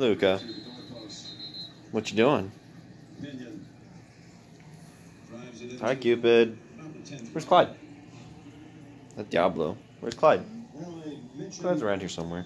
Luca, what you doing? Hi, Cupid. Where's Clyde? The Diablo. Where's Clyde? Clyde's around here somewhere.